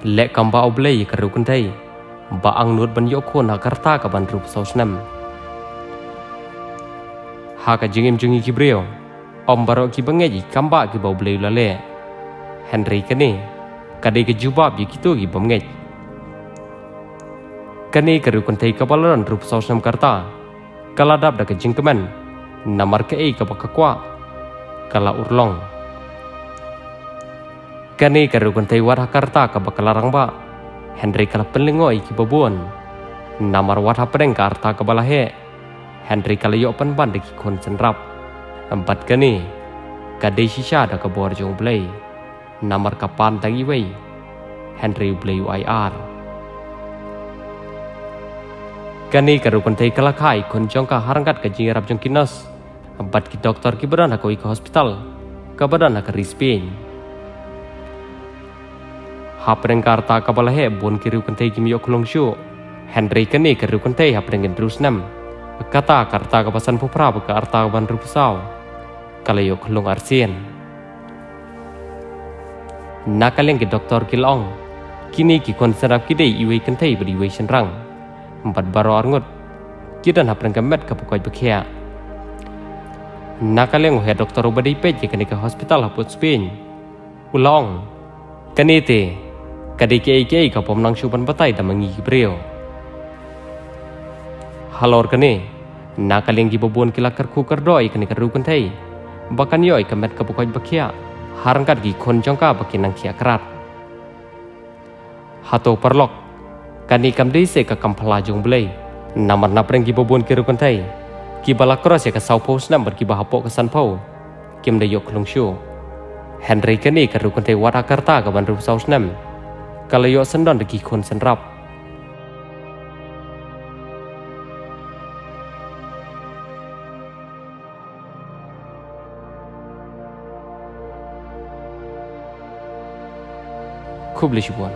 lek kamba oblei ka rukun thai ba ang nut ban yo ko na karta ka ban rup sau snam ha ka jingim ki brio om baro ki kamba ki ba oblei la le. Henry kani kade ke jubab yi kitu gi bamngej kani ka rukun thai ka balaran rup sau snam karta. Kaladap da ka jingkemen namar ke ei ka ba ka kwa. Kala urlong kani karukun tei war hakarta ka bakalarang ba Henry kala penlingoi ki babon namar war hapreng ka arta ka balahe Henry kala yo pan ban ki kon senrap. Empat kani ka de shisha da ka bor jong blai namar ka pan tangi Henry blai IR kani karukun tei kala kai kon jong ka harangkat ka jingarap jong kinos empat ki doktor ki beran aku ke hospital. Ke badan ke rispin hapreng karta kabala he bon kiru kante kim yo kulong shu henry kani kiru kante hapreng terus nam kata karta kapasan pupra ke arta ban rupsau kala yo kulong arsien. Nakaleng ki doktor kilong kini ki konserap kide iwe kante beri iwe rang empat baro arngut. Kidan hapreng kemet kapukoi bekia nakaleng he doktor ubadi pe kani ke hospital haput Spain. Ulong kani te kadi ke ke ka pom nang shuban batai da mangi brio halor kani nakaleng gi bobon kila kar ku kar doi kani kar rukun thai bakan yoi ka met ka pokoj bakia harangkat gi khon jongka bakin nang khia krat hato perlok kani kam dei se ka kam phala jong blei namar napreng gi bobon ki rukun thai ki bala cross ya ka sau pos nam ber ki ba hapo ka san pau kim de yok lung shu henry kani ka rukun thai wat akarta ka ban ru sau nam กะลยอสันดอนตะกี่คนสันรับคุบลิชบวน